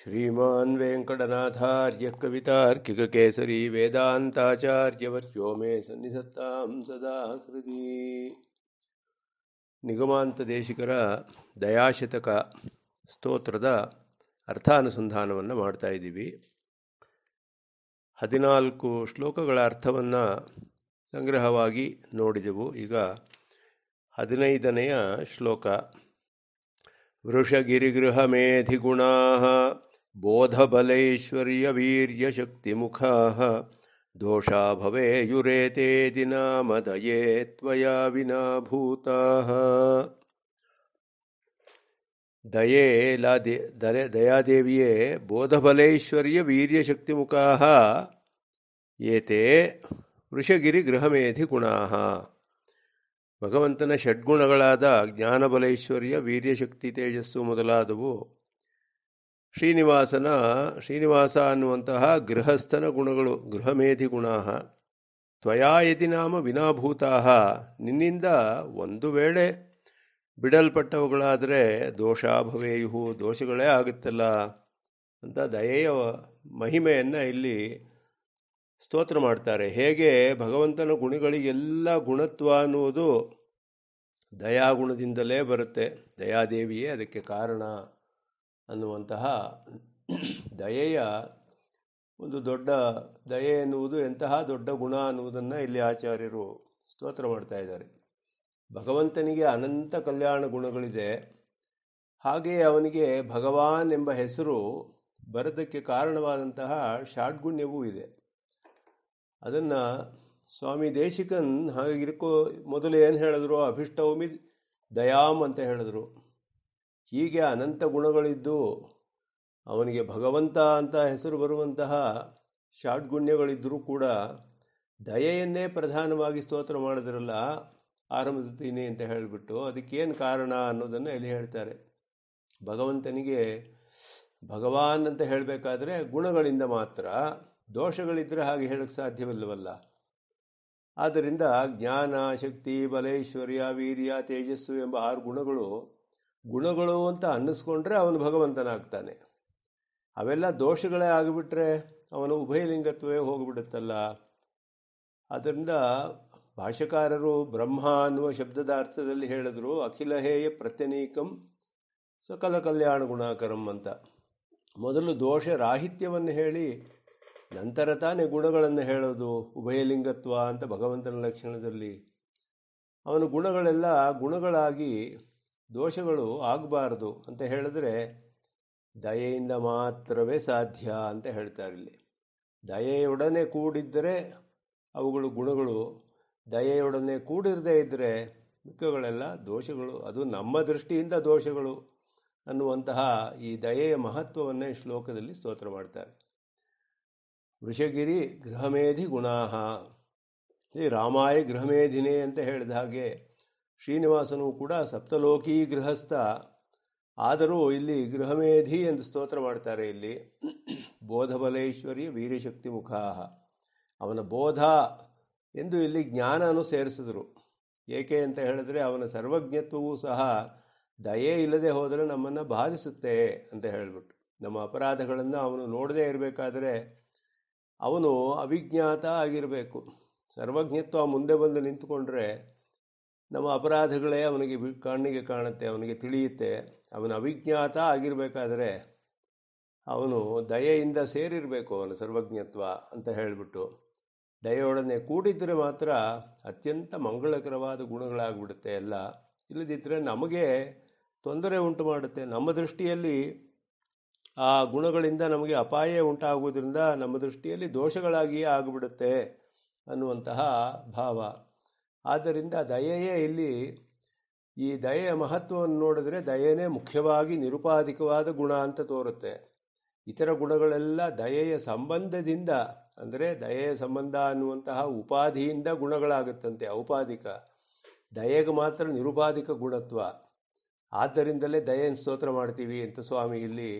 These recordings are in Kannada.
श्रीमान् वेङ्कटनाथार्यः कवितार्किककेसरी वेदान्ताचार्यवर्यो मे सन्निधत्तां सदा हृदि ನಿಗಮಾಂತ ದೇಶಿಕರ ದಯಾಶತಕ ಸ್ತೋತ್ರದ ಅರ್ಥಾನುಸಂಧಾನವನ್ನು ಮಾಡ್ತಾ ಇದ್ದೀವಿ ಹದಿನಾಲ್ಕು ಶ್ಲೋಕಗಳ ಅರ್ಥವನ್ನು ಸಂಗ್ರಹವಾಗಿ ನೋಡಿದೆವು ಈಗ ಹದಿನೈದನೆಯ ಶ್ಲೋಕ ವೃಷಗಿರಿಗೃಹಮೇಧಿಗುಣಾ ಬೋಧಬಲೈಶ್ವರ್ಯವೀರ್ಯಶಕ್ತಿಮುಖಾ. ದೋಷಾ ಭವೇಯುರೇತೆ ದಿನಾಮದಯೇ ತ್ವಯಾ ವಿನಾ ಭೂತಾಃ ದಯೇ ಲಾದೆ, ದರೆ, ದಯಾದೇವಿಯೇ ಬೋಧಬಲೈಶ್ವರ್ಯ ವೀರ್ಯಶಕ್ತಿಮುಖಾಃ ಏತೆ ವೃಷಗಿರಿ ಗೃಹಮೇಧಿ ಗುಣಾ ಭಗವಂತನ ಷಡ್ಗುಣಗಳಾದ ಜ್ಞಾನಬಲೈಶ್ವರ್ಯ ವೀರ್ಯಶಕ್ತಿ ತೇಜಸ್ಸು ಮೊದಲಾದವು. ಶ್ರೀನಿವಾಸನ, ಶ್ರೀನಿವಾಸ ಅನ್ನುವಂತಹ ಗೃಹಸ್ಥನ ಗುಣಗಳು, ಗೃಹಮೇಧಿ ಗುಣ ತ್ವಯಾ ಯತಿ ನಾಮ ವಿನಾಭೂತಾ ನಿನ್ನಿಂದ ಒಂದು ವೇಳೆ ಬಿಡಲ್ಪಟ್ಟವುಗಳಾದರೆ ದೋಷಾಭವೇಯು ದೋಷಗಳೇ ಆಗುತ್ತಲ್ಲ ಅಂತ ದಯೆಯ ಮಹಿಮೆಯನ್ನು ಇಲ್ಲಿ ಸ್ತೋತ್ರ ಮಾಡ್ತಾರೆ. ಹೇಗೆ ಭಗವಂತನ ಗುಣಗಳಿಗೆಲ್ಲ ಗುಣತ್ವ ಅನ್ನುವುದು ದಯಾಗುಣದಿಂದಲೇ ಬರುತ್ತೆ. ದಯಾದೇವಿಯೇ ಅದಕ್ಕೆ ಕಾರಣ. ಅನ್ನುವಂತಹ ದಯೆಯ ಒಂದು ದೊಡ್ಡ ದಯೆ ಎನ್ನುವುದು ಎಂತಹ ದೊಡ್ಡ ಗುಣ ಅನ್ನುವುದನ್ನು ಇಲ್ಲಿ ಆಚಾರ್ಯರು ಸ್ತೋತ್ರ ಮಾಡ್ತಾ ಇದ್ದಾರೆ. ಭಗವಂತನಿಗೆ ಅನಂತ ಕಲ್ಯಾಣ ಗುಣಗಳಿದೆ. ಹಾಗೆಯೇ ಅವನಿಗೆ ಭಗವಾನ್ ಎಂಬ ಹೆಸರು ಬರೋದಕ್ಕೆ ಕಾರಣವಾದಂತಹ ಷಾಡ್ಗುಣ್ಯವೂ ಇದೆ. ಅದನ್ನು ಸ್ವಾಮಿ ದೇಶಿಕನ್ ಹಾಗಿರ್ಕೋ ಮೊದಲು ಏನು ಹೇಳಿದ್ರು? ಅಭಿಷ್ಟವಮಿ ದಯಾಮ್ ಅಂತ ಹೇಳಿದ್ರು. ಹೀಗೆ ಅನಂತ ಗುಣಗಳಿದ್ದು ಅವನಿಗೆ ಭಗವಂತ ಅಂತ ಹೆಸರು ಬರುವಂತಹ ಷಾಡ್ಗುಣ್ಯಗಳಿದ್ದರೂ ಕೂಡ ದಯೆಯನ್ನೇ ಪ್ರಧಾನವಾಗಿ ಸ್ತೋತ್ರ ಮಾಡಿದ್ರಲ್ಲ ಆರಂಭಿಸುತ್ತೀನಿ ಅಂತ ಹೇಳಿಬಿಟ್ಟು ಅದಕ್ಕೇನು ಕಾರಣ ಅನ್ನೋದನ್ನು ಇಲ್ಲಿ ಹೇಳ್ತಾರೆ. ಭಗವಂತನಿಗೆ ಭಗವಾನ್ ಅಂತ ಹೇಳಬೇಕಾದ್ರೆ ಗುಣಗಳಿಂದ ಮಾತ್ರ ದೋಷಗಳಿದ್ದರೆ ಹಾಗೆ ಹೇಳಕ್ಕೆ ಸಾಧ್ಯವಿಲ್ಲವಲ್ಲ. ಆದ್ದರಿಂದ ಜ್ಞಾನ, ಶಕ್ತಿ, ಬಲೈಶ್ವರ್ಯ, ವೀರ್ಯ, ತೇಜಸ್ಸು ಎಂಬ ಆರು ಗುಣಗಳು ಗುಣಗಳು ಅಂತ ಅನ್ನಿಸ್ಕೊಂಡ್ರೆ ಅವನು ಭಗವಂತನಾಗ್ತಾನೆ. ಅವೆಲ್ಲ ದೋಷಗಳೇ ಆಗಿಬಿಟ್ರೆ ಅವನು ಉಭಯಲಿಂಗತ್ವೇ ಹೋಗಿಬಿಡುತ್ತಲ್ಲ. ಅದರಿಂದ ಭಾಷೆಕಾರರು ಬ್ರಹ್ಮ ಅನ್ನುವ ಶಬ್ದದ ಅರ್ಥದಲ್ಲಿ ಹೇಳಿದ್ರು, ಅಖಿಲ ಹೇಯ ಪ್ರತ್ಯನೀಕಂ ಸಕಲ ಕಲ್ಯಾಣ ಗುಣಾಕರಂ ಅಂತ. ಮೊದಲು ದೋಷ ರಾಹಿತ್ಯವನ್ನು ಹೇಳಿ, ನಂತರ ತಾನೇ ಗುಣಗಳನ್ನು ಹೇಳೋದು ಉಭಯಲಿಂಗತ್ವ ಅಂತ ಭಗವಂತನ ಲಕ್ಷಣದಲ್ಲಿ. ಅವನ ಗುಣಗಳೆಲ್ಲ ಗುಣಗಳಾಗಿ ದೋಷಗಳು ಆಗಬಾರದು ಅಂತ ಹೇಳಿದ್ರೆ ದಯೆಯಿಂದ ಮಾತ್ರವೇ ಸಾಧ್ಯ ಅಂತ ಹೇಳ್ತಾರೆ ಇಲ್ಲಿ. ದಯೆಯೊಡನೆ ಕೂಡಿದ್ದರೆ ಅವುಗಳು ಗುಣಗಳು, ದಯೆಯೊಡನೆ ಕೂಡಿರದೇ ಇದ್ದರೆ ಮಿಕ್ಕಗಳೆಲ್ಲ ದೋಷಗಳು. ಅದು ನಮ್ಮ ದೃಷ್ಟಿಯಿಂದ ದೋಷಗಳು ಅನ್ನುವಂತಹ ಈ ದಯೆಯ ಮಹತ್ವವನ್ನೇ ಶ್ಲೋಕದಲ್ಲಿ ಸ್ತೋತ್ರ ಮಾಡ್ತಾರೆ. ವೃಷಗಿರಿ ಗೃಹಮೇಧಿ ಗುಣಾಹ. ಈ ರಾಮಾಯ ಗೃಹಮೇಧಿನೇ ಅಂತ ಹೇಳಿದ ಹಾಗೆ ಶ್ರೀನಿವಾಸನು ಕೂಡ ಸಪ್ತಲೋಕಿ ಗೃಹಸ್ಥ. ಆದರೂ ಇಲ್ಲಿ ಗೃಹಮೇಧಿ ಎಂದು ಸ್ತೋತ್ರ ಮಾಡ್ತಾರೆ ಇಲ್ಲಿ. ಬೋಧಬಲೇಶ್ವರಿ ವೀರಶಕ್ತಿ ಮುಖಾಹ. ಅವನ ಬೋಧ ಎಂದು ಇಲ್ಲಿ ಜ್ಞಾನನು ಸೇರಿಸಿದರು. ಏಕೆ ಅಂತ ಹೇಳಿದ್ರೆ ಅವನ ಸರ್ವಜ್ಞತ್ವವೂ ಸಹ ದಯೆ ಇಲ್ಲದೆ ಹೋದರೆ ನಮ್ಮನ್ನು ಬಾಧಿಸುತ್ತೆ ಅಂತ ಹೇಳಿಬಿಟ್ಟು ನಮ್ಮ ಅಪರಾಧಗಳನ್ನು ಅವನು ನೋಡದೇ ಇರಬೇಕಾದರೆ ಅವನು ಅವಿಜ್ಞಾತ ಆಗಿರಬೇಕು. ಸರ್ವಜ್ಞತ್ವ ಮುಂದೆ ಬಂದು ನಿಂತುಕೊಂಡ್ರೆ ನಮ್ಮ ಅಪರಾಧಗಳೇ ಅವನಿಗೆ ಕಣ್ಣಿಗೆ ಕಾಣುತ್ತೆ, ಅವನಿಗೆ ತಿಳಿಯುತ್ತೆ. ಅವನ ಅವಿಜ್ಞಾತ ಆಗಿರಬೇಕಾದರೆ ಅವನು ದಯೆಯಿಂದ ಸೇರಿರಬೇಕು ಅವನು ಸರ್ವಜ್ಞತ್ವ ಅಂತ ಹೇಳಿಬಿಟ್ಟು. ದಯೆಯೊಡನೆ ಕೂಡಿದ್ದರೆ ಮಾತ್ರ ಅತ್ಯಂತ ಮಂಗಳಕರವಾದ ಗುಣಗಳಾಗ್ಬಿಡುತ್ತೆ ಎಲ್ಲ. ಇಲ್ಲದಿದ್ದರೆ ನಮಗೆ ತೊಂದರೆ ಉಂಟು ಮಾಡುತ್ತೆ. ನಮ್ಮ ದೃಷ್ಟಿಯಲ್ಲಿ ಆ ಗುಣಗಳಿಂದ ನಮಗೆ ಅಪಾಯ ಉಂಟಾಗುವುದರಿಂದ ನಮ್ಮ ದೃಷ್ಟಿಯಲ್ಲಿ ದೋಷಗಳಾಗಿಯೇ ಆಗಿಬಿಡುತ್ತೆ ಅನ್ನುವಂತಹ ಭಾವ. ಆದ್ದರಿಂದ ದಯೆಯೇ ಇಲ್ಲಿ ಈ ದಯೆಯ ಮಹತ್ವವನ್ನು ನೋಡಿದ್ರೆ ದಯೆನೇ ಮುಖ್ಯವಾಗಿ ನಿರುಪಾಧಿಕವಾದ ಗುಣ ಅಂತ ತೋರುತ್ತೆ. ಇತರ ಗುಣಗಳೆಲ್ಲ ದಯೆಯ ಸಂಬಂಧದಿಂದ, ಅಂದರೆ ದಯೆಯ ಸಂಬಂಧ ಅನ್ನುವಂತಹ ಉಪಾಧಿಯಿಂದ ಗುಣಗಳಾಗುತ್ತಂತೆ, ಔಪಾಧಿಕ. ದಯೆಗೆ ಮಾತ್ರ ನಿರುಪಾಧಿಕ ಗುಣತ್ವ. ಆದ್ದರಿಂದಲೇ ದಯೆಯನ್ನು ಸ್ತೋತ್ರ ಮಾಡ್ತೀವಿ ಅಂತ ಸ್ವಾಮಿ ಇಲ್ಲಿ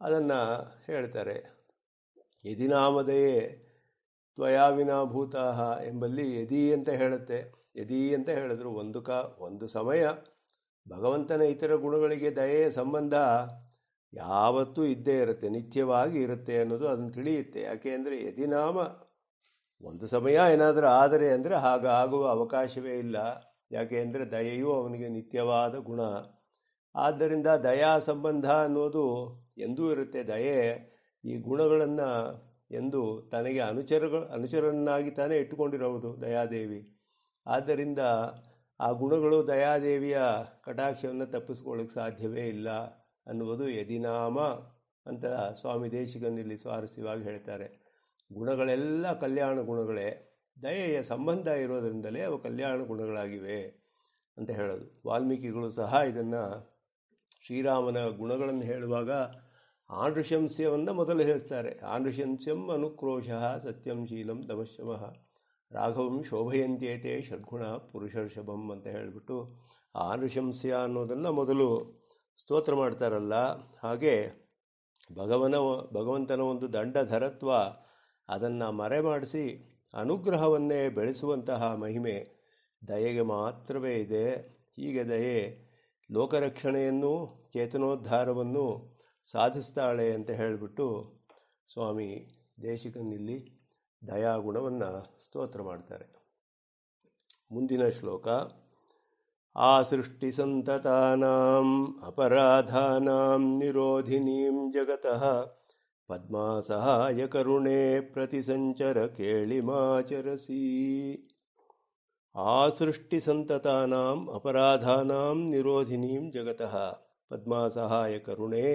ಅದನ್ನು ಹೇಳ್ತಾರೆ. ಯದಿನಾಮದಯೇ ತ್ವಯಾವಿನಾಭೂತಾಹ ಎಂಬಲ್ಲಿ ಯದಿ ಅಂತ ಹೇಳುತ್ತೆ. ಯದಿ ಅಂತ ಹೇಳಿದ್ರು ಒಂದು ಕ, ಒಂದು ಸಮಯ. ಭಗವಂತನ ಇತರ ಗುಣಗಳಿಗೆ ದಯೆಯ ಸಂಬಂಧ ಯಾವತ್ತೂ ಇದ್ದೇ ಇರುತ್ತೆ, ನಿತ್ಯವಾಗಿ ಇರುತ್ತೆ ಅನ್ನೋದು ಅದನ್ನು ತಿಳಿಯುತ್ತೆ. ಯಾಕೆ ಅಂದರೆ ಯದಿನಾಮ ಒಂದು ಸಮಯ ಏನಾದರೂ ಆದರೆ ಅಂದರೆ ಹಾಗ, ಆಗುವ ಅವಕಾಶವೇ ಇಲ್ಲ. ಯಾಕೆ ಅಂದರೆ ದಯೆಯು ಅವನಿಗೆ ನಿತ್ಯವಾದ ಗುಣ. ಆದ್ದರಿಂದ ದಯಾ, ಸಂಬಂಧ ಅನ್ನೋದು ಎಂದೂ ಇರುತ್ತೆ. ದಯೆ ಈ ಗುಣಗಳನ್ನು ಎಂದು ತನಗೆ ಅನುಚರಗಳು ಅನುಚರನ್ನಾಗಿ ತಾನೇ ಇಟ್ಟುಕೊಂಡಿರುವುದು ದಯಾದೇವಿ. ಆದ್ದರಿಂದ ಆ ಗುಣಗಳು ದಯಾದೇವಿಯ ಕಟಾಕ್ಷವನ್ನು ತಪ್ಪಿಸ್ಕೊಳ್ಳೋಕ್ಕೆ ಸಾಧ್ಯವೇ ಇಲ್ಲ ಅನ್ನುವುದು ಯದಿನಾಮ ಅಂತ ಸ್ವಾಮಿ ದೇಶಿಕನಲ್ಲಿ ಸ್ವಾರಸ್ಯವಾಗಿ ಹೇಳ್ತಾರೆ. ಗುಣಗಳೆಲ್ಲ ಕಲ್ಯಾಣ ಗುಣಗಳೇ. ದಯೆಯ ಸಂಬಂಧ ಇರೋದರಿಂದಲೇ ಅವು ಕಲ್ಯಾಣ ಗುಣಗಳಾಗಿವೆ ಅಂತ ಹೇಳೋದು. ವಾಲ್ಮೀಕಿಗಳು ಸಹ ಇದನ್ನು ಶ್ರೀರಾಮನ ಗುಣಗಳನ್ನು ಹೇಳುವಾಗ ಆನೃಶಂಸ್ಯವನ್ನು ಮೊದಲು ಹೇಳ್ತಾರೆ. ಆನೃಶಂಸ್ಯಂ ಅನುಕ್ರೋಶಃ ಸತ್ಯಂ ಶೀಲಂ ದಮಶಮಃ ರಾಘವಂ ಶೋಭಯಂತ್ಯೇತೆ ಷಡ್ಗುಣ ಪುರುಷರ್ಷಭಂ ಅಂತ ಹೇಳಿಬಿಟ್ಟು ಆ ಆನೃಶಂಸ್ಯ ಅನ್ನೋದನ್ನು ಮೊದಲು ಸ್ತೋತ್ರ ಮಾಡ್ತಾರಲ್ಲ. ಹಾಗೆ ಭಗವನ, ಭಗವಂತನ ಒಂದು ದಂಡಧರತ್ವ ಅದನ್ನು ಮರೆ ಮಾಡಿಸಿ ಅನುಗ್ರಹವನ್ನೇ ಬೆಳೆಸುವಂತಹ ಮಹಿಮೆ ದಯೆಗೆ ಮಾತ್ರವೇ ಇದೆ. ಹೀಗೆ ದಯೆ ಲೋಕರಕ್ಷಣೆಯನ್ನು ಚೇತನೋದ್ಧಾರವನ್ನು ಸಾಧಿಸ್ತಾಳೆ ಅಂತ ಹೇಳಿಬಿಟ್ಟು ಸ್ವಾಮಿ ದೇಶಿಕನಿಲ್ಲಿ ದಯಾಗುಣವನ್ನು ಸ್ತೋತ್ರ ಮಾಡ್ತಾರೆ. ಮುಂದಿನ ಶ್ಲೋಕ, ಆ ಸೃಷ್ಟಿ ಸಂತತಾನಾಂ ಅಪರಾಧಾನಾಂ ನಿರೋಧಿನೀಂ ಜಗತಃ ಪದ್ಮಾಸಹಾಯ ಕರುಣೆ ಪ್ರತಿಸಂಚರ ಕೇಳಿಮಾಚರಸಿ ಆ ಸೃಷ್ಟಿ ಸಂತತಾನಾಂ ಅಪರಾಧಾನಾಂ ನಿರೋಧಿನೀಂ ಜಗತಃ ಪದ್ಮಾಸಹಾಯ ಕರುಣೆ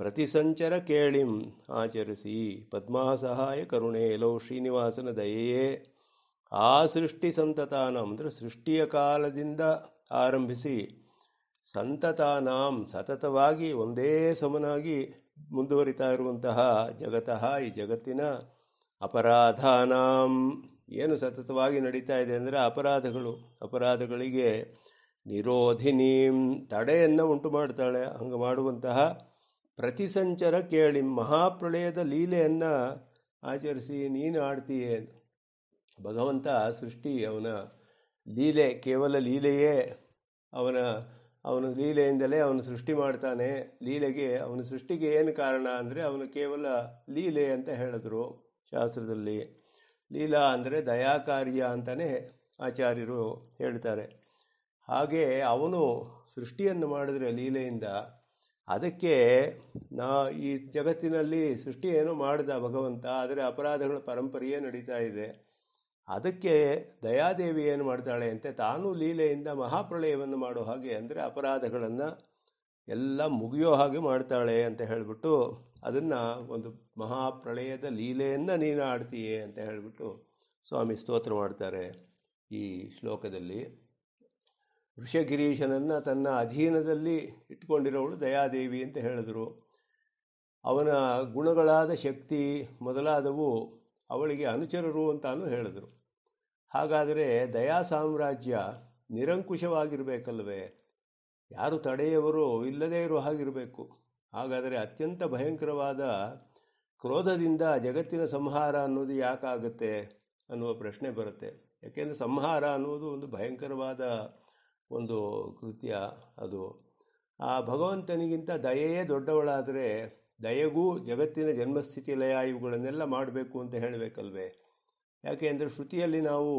ಪ್ರತಿಸಂಚರ ಕೇಳಿಂ ಆಚರಿಸಿ ಪದ್ಮಾಸಹಾಯ ಕರುಣೆ ಲೋ ಶ್ರೀನಿವಾಸನ ದಯೆಯೇ. ಆ ಸೃಷ್ಟಿ ಸಂತತಾನಂ ಅಂದರೆ ಸೃಷ್ಟಿಯ ಕಾಲದಿಂದ ಆರಂಭಿಸಿ ಸಂತತಾನಾಂ ಸತತವಾಗಿ ಒಂದೇ ಸಮನಾಗಿ ಮುಂದುವರಿತಾ ಇರುವಂತಹ ಜಗತಃ ಈ ಜಗತ್ತಿನ ಅಪರಾಧಾನಾಂ. ಏನು ಸತತವಾಗಿ ನಡೀತಾ ಇದೆ ಅಂದರೆ ಅಪರಾಧಗಳು, ಅಪರಾಧಗಳಿಗೆ ನಿರೋಧಿನೀಂ, ತಡೆಯನ್ನು ಉಂಟು ಮಾಡ್ತಾಳೆ ಹಂಗೆ ಮಾಡುವಂತಹ ಪ್ರತಿಸಂಚರ ಕೇಳಿ ಮಹಾಪ್ರಳಯದ ಲೀಲೆಯನ್ನು ಆಚರಿಸಿ, ನೀನು ಆಡ್ತೀಯೇ ಭಗವಂತ ಸೃಷ್ಟಿ ಅವನ ಲೀಲೆ, ಕೇವಲ ಲೀಲೆಯೇ ಅವನ ಅವನ ಲೀಲೆಯಿಂದಲೇ ಅವನು ಸೃಷ್ಟಿ ಮಾಡ್ತಾನೆ. ಲೀಲೆಗೆ, ಅವನ ಸೃಷ್ಟಿಗೆ ಏನು ಕಾರಣ ಅಂದರೆ ಅವನು ಕೇವಲ ಲೀಲೆ ಅಂತ ಹೇಳಿದ್ರು ಶಾಸ್ತ್ರದಲ್ಲಿ. ಲೀಲಾ ಅಂದರೆ ದಯಾಕಾರ್ಯ ಅಂತಲೇ ಆಚಾರ್ಯರು ಹೇಳ್ತಾರೆ. ಹಾಗೆ ಅವನು ಸೃಷ್ಟಿಯನ್ನು ಮಾಡಿದ್ರೆ ಲೀಲೆಯಿಂದ ಅದಕ್ಕೆ ನಾ ಈ ಜಗತ್ತಿನಲ್ಲಿ ಸೃಷ್ಟಿ ಏನೋ ಮಾಡಿದ ಭಗವಂತ, ಆದರೆ ಅಪರಾಧಗಳ ಪರಂಪರೆಯೇ ನಡೀತಾ ಇದೆ. ಅದಕ್ಕೆ ದಯಾದೇವಿ ಏನು ಮಾಡ್ತಾಳೆ ಅಂತೆ ತಾನು ಲೀಲೆಯಿಂದ ಮಹಾಪ್ರಳಯವನ್ನು ಮಾಡೋ ಹಾಗೆ, ಅಂದರೆ ಅಪರಾಧಗಳನ್ನು ಎಲ್ಲ ಮುಗಿಯೋ ಹಾಗೆ ಮಾಡ್ತಾಳೆ ಅಂತ ಹೇಳಿಬಿಟ್ಟು, ಅದನ್ನು ಒಂದು ಮಹಾಪ್ರಳಯದ ಲೀಲೆಯನ್ನು ನೀನು ಆಡ್ತೀಯೇ ಅಂತ ಹೇಳಿಬಿಟ್ಟು ಸ್ವಾಮಿ ಸ್ತೋತ್ರ ಮಾಡ್ತಾರೆ ಈ ಶ್ಲೋಕದಲ್ಲಿ. ಋಷಗಿರೀಶನನ್ನು ತನ್ನ ಅಧೀನದಲ್ಲಿ ಇಟ್ಕೊಂಡಿರೋವಳು ದಯಾದೇವಿ ಅಂತ ಹೇಳಿದರು. ಅವನ ಗುಣಗಳಾದ ಶಕ್ತಿ ಮೊದಲಾದವು ಅವಳಿಗೆ ಅನುಚರರು ಅಂತಾನು ಹೇಳಿದರು. ಹಾಗಾದರೆ ದಯಾ ಸಾಮ್ರಾಜ್ಯ ನಿರಂಕುಶವಾಗಿರಬೇಕಲ್ವೇ? ಯಾರು ತಡೆಯವರು ಇಲ್ಲದೇ ಇರೋ ಹಾಗಿರಬೇಕು. ಹಾಗಾದರೆ ಅತ್ಯಂತ ಭಯಂಕರವಾದ ಕ್ರೋಧದಿಂದ ಜಗತ್ತಿನ ಸಂಹಾರ ಅನ್ನೋದು ಯಾಕಾಗುತ್ತೆ ಅನ್ನುವ ಪ್ರಶ್ನೆ ಬರುತ್ತೆ. ಯಾಕೆಂದರೆ ಸಂಹಾರ ಅನ್ನೋದು ಒಂದು ಭಯಂಕರವಾದ ಒಂದು ಕೃತ್ಯ ಅದು. ಆ ಭಗವಂತನಿಗಿಂತ ದಯೆಯೇ ದೊಡ್ಡವಳಾದರೆ ದಯೆಗೂ ಜಗತ್ತಿನ ಜನ್ಮಸ್ಥಿತಿ ಲಯ ಇವುಗಳನ್ನೆಲ್ಲ ಮಾಡಬೇಕು ಅಂತ ಹೇಳಬೇಕಲ್ವೇ? ಯಾಕೆ ಅಂದರೆ ಶ್ರುತಿಯಲ್ಲಿ ನಾವು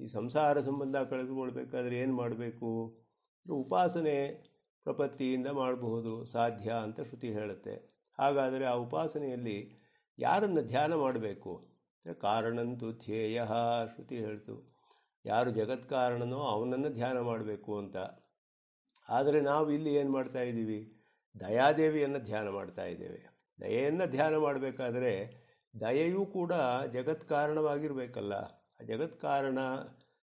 ಈ ಸಂಸಾರ ಸಂಬಂಧ ಕಳೆದುಕೊಳ್ಬೇಕಾದ್ರೆ ಏನು ಮಾಡಬೇಕು? ಉಪಾಸನೆ ಪ್ರಪತ್ತಿಯಿಂದ ಮಾಡಬಹುದು, ಸಾಧ್ಯ ಅಂತ ಶ್ರುತಿ ಹೇಳುತ್ತೆ. ಹಾಗಾದರೆ ಆ ಉಪಾಸನೆಯಲ್ಲಿ ಯಾರನ್ನು ಧ್ಯಾನ ಮಾಡಬೇಕು? ಕಾರಣಂತೂ ಧ್ಯೇಯ ಶ್ರುತಿ ಹೇಳ್ತು. ಯಾರು ಜಗತ್ಕಾರಣನೋ ಅವನನ್ನು ಧ್ಯಾನ ಮಾಡಬೇಕು ಅಂತ. ಆದರೆ ನಾವು ಇಲ್ಲಿ ಏನು ಮಾಡ್ತಾ ಇದ್ದೀವಿ? ದಯಾದೇವಿಯನ್ನು ಧ್ಯಾನ ಮಾಡ್ತಾ ಇದ್ದೇವೆ. ದಯೆಯನ್ನು ಧ್ಯಾನ ಮಾಡಬೇಕಾದ್ರೆ ದಯೆಯೂ ಕೂಡ ಜಗತ್ಕಾರಣವಾಗಿರಬೇಕಲ್ಲ ಜಗತ್ಕಾರಣ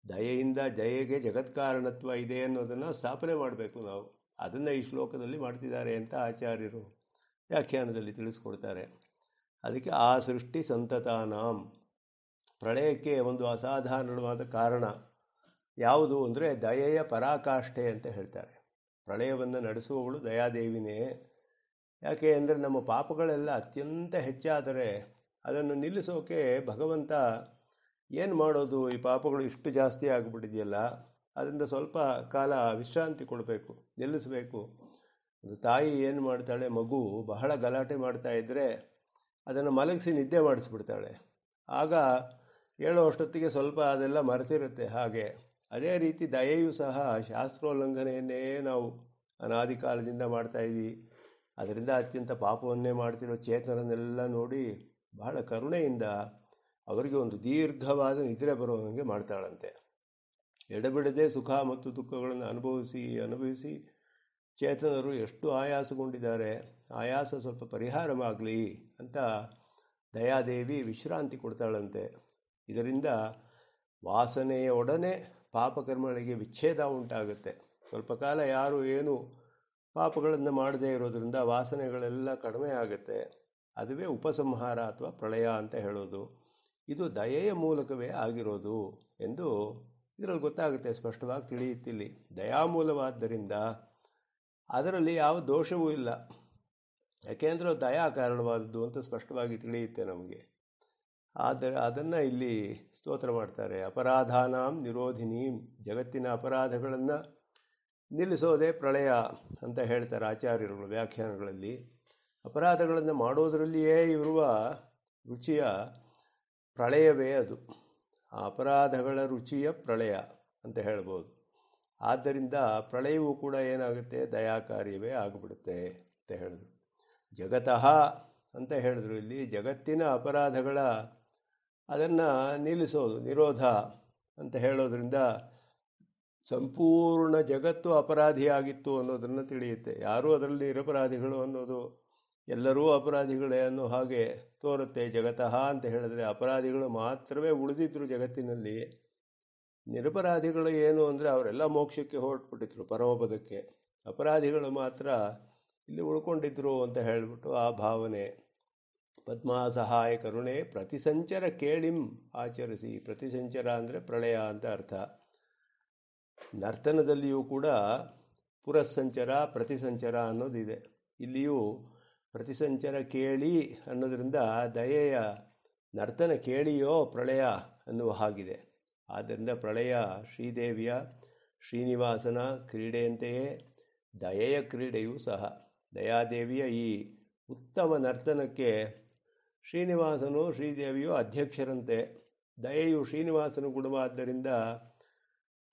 ದಯೆಯಿಂದ ದಯೆಗೆ ಜಗತ್ಕಾರಣತ್ವ ಇದೆ ಅನ್ನೋದನ್ನು ಸ್ಥಾಪನೆ ಮಾಡಬೇಕು ನಾವು. ಅದನ್ನು ಈ ಶ್ಲೋಕದಲ್ಲಿ ಮಾಡ್ತಿದ್ದಾರೆ ಅಂತ ಆಚಾರ್ಯರು ವ್ಯಾಖ್ಯಾನದಲ್ಲಿ ತಿಳಿಸ್ಕೊಡ್ತಾರೆ. ಅದಕ್ಕೆ ಆ ಸೃಷ್ಟಿ ಸಂತತಾನಾಂ. ಪ್ರಳಯಕ್ಕೆ ಒಂದು ಅಸಾಧಾರಣವಾದ ಕಾರಣ ಯಾವುದು ಅಂದರೆ ದಯೆಯ ಪರಾಕಾಷ್ಠೆ ಅಂತ ಹೇಳ್ತಾರೆ. ಪ್ರಳಯವನ್ನು ನಡೆಸುವವಳು ದಯಾದೇವಿನೇ. ಯಾಕೆ ಅಂದರೆ ನಮ್ಮ ಪಾಪಗಳೆಲ್ಲ ಅತ್ಯಂತ ಹೆಚ್ಚಾದರೆ ಅದನ್ನು ನಿಲ್ಲಿಸೋಕೆ ಭಗವಂತ ಏನು ಮಾಡೋದು? ಈ ಪಾಪಗಳು ಇಷ್ಟು ಜಾಸ್ತಿ ಆಗಿಬಿಟ್ಟಿದೆಯಲ್ಲ, ಅದರಿಂದ ಸ್ವಲ್ಪ ಕಾಲ ವಿಶ್ರಾಂತಿ ಕೊಡಬೇಕು, ನಿಲ್ಲಿಸಬೇಕು. ಒಂದು ತಾಯಿ ಏನು ಮಾಡ್ತಾಳೆ? ಮಗು ಬಹಳ ಗಲಾಟೆ ಮಾಡ್ತಾ ಇದ್ದರೆ ಅದನ್ನು ಮಲಗಿಸಿ ನಿದ್ದೆ ಮಾಡಿಸ್ಬಿಡ್ತಾಳೆ. ಆಗ ಹೇಳೋ ಅಷ್ಟೊತ್ತಿಗೆ ಸ್ವಲ್ಪ ಅದೆಲ್ಲ ಮರೆತಿರುತ್ತೆ. ಹಾಗೆ ಅದೇ ರೀತಿ ದಯೆಯೂ ಸಹ ಶಾಸ್ತ್ರೋಲ್ಲಂಘನೆಯನ್ನೇ ನಾವು ಅನಾದಿ ಕಾಲದಿಂದ ಮಾಡ್ತಾಯಿದ್ವಿ ಅದರಿಂದ ಅತ್ಯಂತ ಪಾಪವನ್ನೇ ಮಾಡ್ತಿರೋ ಚೇತನನ್ನೆಲ್ಲ ನೋಡಿ ಬಹಳ ಕರುಣೆಯಿಂದ ಅವರಿಗೆ ಒಂದು ದೀರ್ಘವಾದ ನಿದ್ರೆ ಬರುವಂಗೆ ಮಾಡ್ತಾಳಂತೆ. ಎಡಬಿಡದೆ ಸುಖ ಮತ್ತು ದುಃಖಗಳನ್ನು ಅನುಭವಿಸಿ ಅನುಭವಿಸಿ ಚೇತನರು ಎಷ್ಟು ಆಯಾಸಗೊಂಡಿದ್ದಾರೆ. ಆಯಾಸ ಸ್ವಲ್ಪ ಪರಿಹಾರವಾಗಲಿ ಅಂತ ದಯಾದೇವಿ ವಿಶ್ರಾಂತಿ ಕೊಡ್ತಾಳಂತೆ. ಇದರಿಂದ ವಾಸನೆಯೊಡನೆ ಪಾಪಕರ್ಮಗಳಿಗೆ ವಿಚ್ಛೇದ ಉಂಟಾಗುತ್ತೆ. ಸ್ವಲ್ಪ ಕಾಲ ಯಾರು ಏನು ಪಾಪಗಳನ್ನು ಮಾಡದೇ ಇರೋದರಿಂದ ವಾಸನೆಗಳೆಲ್ಲ ಕಡಿಮೆ ಆಗುತ್ತೆ. ಅದುವೇ ಉಪಸಂಹಾರ ಅಥವಾ ಪ್ರಳಯ ಅಂತ ಹೇಳೋದು. ಇದು ದಯೆಯ ಮೂಲಕವೇ ಆಗಿರೋದು ಎಂದು ಇದರಲ್ಲಿ ಗೊತ್ತಾಗುತ್ತೆ, ಸ್ಪಷ್ಟವಾಗಿ ತಿಳಿಯುತ್ತಿಲ್ಲಿ. ದಯಾಮೂಲವಾದ್ದರಿಂದ ಅದರಲ್ಲಿ ಯಾವ ದೋಷವೂ ಇಲ್ಲ. ಯಾಕೆಂದರೆ ದಯಾ ಕಾರಣವಾದದ್ದು ಅಂತ ಸ್ಪಷ್ಟವಾಗಿ ತಿಳಿಯುತ್ತೆ ನಮಗೆ. ಆದರೆ ಅದನ್ನು ಇಲ್ಲಿ ಸ್ತೋತ್ರ ಮಾಡ್ತಾರೆ, ಅಪರಾಧಾನಾಂ ನಿರೋಧಿನೀಂ, ಜಗತ್ತಿನ ಅಪರಾಧಗಳನ್ನು ನಿಲ್ಲಿಸೋದೇ ಪ್ರಳಯ ಅಂತ ಹೇಳ್ತಾರೆ ಆಚಾರ್ಯರುಗಳು ವ್ಯಾಖ್ಯಾನಗಳಲ್ಲಿ. ಅಪರಾಧಗಳನ್ನು ಮಾಡೋದರಲ್ಲಿಯೇ ಇರುವ ರುಚಿಯ ಪ್ರಳಯವೇ ಅದು. ಆ ಅಪರಾಧಗಳ ರುಚಿಯ ಪ್ರಳಯ ಅಂತ ಹೇಳ್ಬೋದು. ಆದ್ದರಿಂದ ಪ್ರಳಯವೂ ಕೂಡ ಏನಾಗುತ್ತೆ? ದಯಾಕಾರ್ಯವೇ ಆಗಿಬಿಡುತ್ತೆ ಅಂತ ಹೇಳಿದ್ರು. ಜಗತಃ ಅಂತ ಹೇಳಿದ್ರು ಇಲ್ಲಿ, ಜಗತ್ತಿನ ಅಪರಾಧಗಳ ಅದನ್ನು ನಿಲ್ಲಿಸೋದು, ನಿರೋಧ ಅಂತ ಹೇಳೋದ್ರಿಂದ ಸಂಪೂರ್ಣ ಜಗತ್ತು ಅಪರಾಧಿಯಾಗಿತ್ತು ಅನ್ನೋದನ್ನು ತಿಳಿಯುತ್ತೆ. ಯಾರೂ ಅದರಲ್ಲಿ ನಿರಪರಾಧಿಗಳು ಅನ್ನೋದು ಎಲ್ಲರೂ ಅಪರಾಧಿಗಳೇ ಅನ್ನೋ ಹಾಗೆ ತೋರುತ್ತೆ. ಜಗತಃ ಅಂತ ಹೇಳಿದ್ರೆ ಅಪರಾಧಿಗಳು ಮಾತ್ರವೇ ಉಳಿದಿದ್ರು ಜಗತ್ತಿನಲ್ಲಿ. ನಿರಪರಾಧಿಗಳು ಏನು ಅಂದರೆ ಅವರೆಲ್ಲ ಮೋಕ್ಷಕ್ಕೆ ಹೊರಟ್ಬಿಟ್ಟಿದ್ರು ಪರಮಪದಕ್ಕೆ. ಅಪರಾಧಿಗಳು ಮಾತ್ರ ಇಲ್ಲಿ ಉಳ್ಕೊಂಡಿದ್ರು ಅಂತ ಹೇಳಿಬಿಟ್ಟು ಆ ಭಾವನೆ. ಪದ್ಮ ಸಹಾಯ ಕರುಣೆ ಪ್ರತಿಸಂಚರ ಕೇಳಿಂ ಆಚರಿಸಿ. ಪ್ರತಿಸಂಚರ ಅಂದರೆ ಪ್ರಳಯ ಅಂತ ಅರ್ಥ. ನರ್ತನದಲ್ಲಿಯೂ ಕೂಡ ಪುರಸ್ಸಂಚರ ಪ್ರತಿಸಂಚರ ಅನ್ನೋದಿದೆ. ಇಲ್ಲಿಯೂ ಪ್ರತಿಸಂಚರ ಕೇಳಿ ಅನ್ನೋದರಿಂದ ದಯೆಯ ನರ್ತನ ಕೇಳಿಯೋ ಪ್ರಳಯ ಅನ್ನುವ ಹಾಗಿದೆ. ಆದ್ದರಿಂದ ಪ್ರಳಯ ಶ್ರೀದೇವಿಯ ಶ್ರೀನಿವಾಸನ ಕ್ರೀಡೆಯಂತೆಯೇ ದಯೆಯ ಕ್ರೀಡೆಯೂ ಸಹ. ದಯಾದೇವಿಯ ಈ ಉತ್ತಮ ನರ್ತನಕ್ಕೆ ಶ್ರೀನಿವಾಸನು ಶ್ರೀದೇವಿಯು ಅಧ್ಯಕ್ಷರಂತೆ ದಯೆಯು ಶ್ರೀನಿವಾಸನ ಗುಣವಾದ್ದರಿಂದ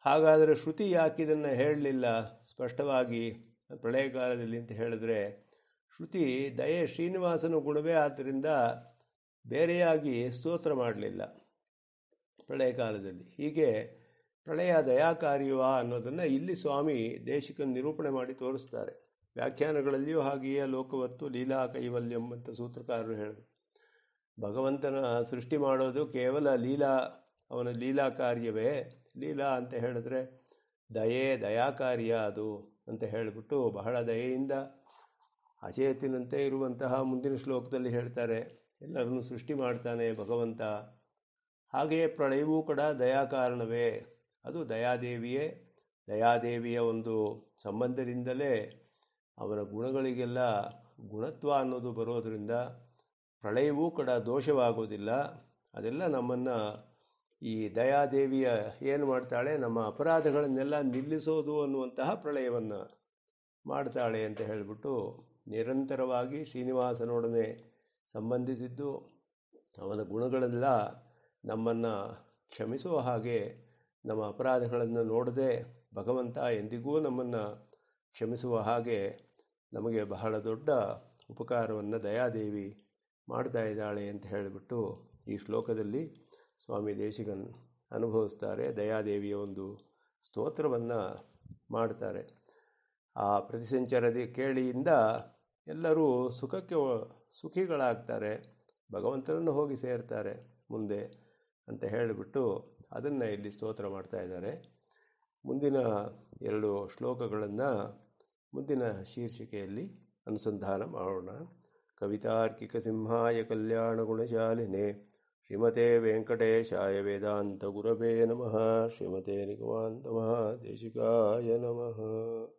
ಹಾಗಾದರೆ ಶ್ರುತಿ ಯಾಕೆ ಇದನ್ನು ಹೇಳಲಿಲ್ಲ? ಸ್ಪಷ್ಟವಾಗಿ ಪ್ರಳಯಕಾಲದಲ್ಲಿ ಅಂತ ಹೇಳಿದ್ರೆ ಶ್ರುತಿ ದಯೆ ಶ್ರೀನಿವಾಸನ ಗುಣವೇ ಆದ್ದರಿಂದ ಬೇರೆಯಾಗಿ ಸ್ತೋತ್ರ ಮಾಡಲಿಲ್ಲ ಪ್ರಳಯ ಕಾಲದಲ್ಲಿ ಹೀಗೆ ಪ್ರಳಯ ದಯಾಕಾರ್ಯವಾ ಅನ್ನೋದನ್ನು ಇಲ್ಲಿ ಸ್ವಾಮಿ ದೇಶಕ್ಕೆ ನಿರೂಪಣೆ ಮಾಡಿ ತೋರಿಸ್ತಾರೆ. ವ್ಯಾಖ್ಯಾನಗಳಲ್ಲಿಯೂ ಹಾಗೆಯೇ ಲೋಕವತ್ತು ಲೀಲಾ ಕೈವಲ್ಯಂ ಅಂತ ಸೂತ್ರಕಾರರು ಹೇಳಿದರು. ಭಗವಂತನ ಸೃಷ್ಟಿ ಮಾಡೋದು ಕೇವಲ ಲೀಲಾ, ಅವನ ಲೀಲಾ ಕಾರ್ಯವೇ. ಲೀಲಾ ಅಂತ ಹೇಳಿದ್ರೆ, ದಯೆ ದಯಾಕಾರ್ಯ ಅದು ಅಂತ ಹೇಳಿಬಿಟ್ಟು ಬಹಳ ದಯೆಯಿಂದ ಅಚೇತಿನಂತೆ ಇರುವಂತಹ ಮುಂದಿನ ಶ್ಲೋಕದಲ್ಲಿ ಹೇಳ್ತಾರೆ. ಎಲ್ಲರನ್ನು ಸೃಷ್ಟಿ ಮಾಡ್ತಾನೆ ಭಗವಂತ. ಹಾಗೆಯೇ ಪ್ರಳಯವೂ ಕೂಡ ದಯಾಕಾರಣವೇ. ಅದು ದಯಾದೇವಿಯೇ. ದಯಾದೇವಿಯ ಒಂದು ಸಂಬಂಧದಿಂದಲೇ ಅವರ ಗುಣಗಳಿಗೆಲ್ಲ ಗುಣತ್ವ ಅನ್ನೋದು ಬರೋದರಿಂದ ಪ್ರಳಯವೂ ಕೂಡ ದೋಷವಾಗುವುದಿಲ್ಲ. ಅದೆಲ್ಲ ನಮ್ಮನ್ನು ಈ ದಯಾದೇವಿಯ ಏನು ಮಾಡ್ತಾಳೆ, ನಮ್ಮ ಅಪರಾಧಗಳನ್ನೆಲ್ಲ ನಿಲ್ಲಿಸೋದು ಅನ್ನುವಂತಹ ಪ್ರಳಯವನ್ನು ಮಾಡ್ತಾಳೆ ಅಂತ ಹೇಳಿಬಿಟ್ಟು ನಿರಂತರವಾಗಿ ಶ್ರೀನಿವಾಸನೊಡನೆ ಸಂಬಂಧಿಸಿದ್ದು, ಅವನ ಗುಣಗಳೆಲ್ಲ ನಮ್ಮನ್ನು ಕ್ಷಮಿಸುವ ಹಾಗೆ ನಮ್ಮ ಅಪರಾಧಗಳನ್ನು ನೋಡದೆ ಭಗವಂತ ಎಂದಿಗೂ ನಮ್ಮನ್ನು ಕ್ಷಮಿಸುವ ಹಾಗೆ ನಮಗೆ ಬಹಳ ದೊಡ್ಡ ಉಪಕಾರವನ್ನು ದಯಾದೇವಿ ಮಾಡ್ತಾ ಇದ್ದಾಳೆ ಅಂತ ಹೇಳಿಬಿಟ್ಟು ಈ ಶ್ಲೋಕದಲ್ಲಿ ಸ್ವಾಮಿ ದೇಶಿಗನ್ ಅನುಭವಿಸ್ತಾರೆ. ದಯಾದೇವಿಯ ಒಂದು ಸ್ತೋತ್ರವನ್ನು ಮಾಡ್ತಾರೆ. ಆ ಪ್ರತಿಸಂಚಾರದ ಕೇಳಿಯಿಂದ ಎಲ್ಲರೂ ಸುಖಕ್ಕೆ ಸುಖಿಗಳಾಗ್ತಾರೆ. ಭಗವಂತನನ್ನು ಹೋಗಿ ಸೇರ್ತಾರೆ ಮುಂದೆ ಅಂತ ಹೇಳಿಬಿಟ್ಟು ಅದನ್ನು ಇಲ್ಲಿ ಸ್ತೋತ್ರ ಮಾಡ್ತಾ ಇದ್ದಾರೆ. ಮುಂದಿನ ಎರಡು ಶ್ಲೋಕಗಳನ್ನು ಮುಂದಿನ ಶೀರ್ಷಿಕೆಯಲ್ಲಿ ಅನುಸಂಧಾನ ಮಾಡೋಣ. कवितार्किकसिंहाय कल्याणगुणशालिने श्रीमते वेङ्कटेशाय वेदान्तगुरवे नमः श्रीमते निगमान्तमहादेशिकाय नमः।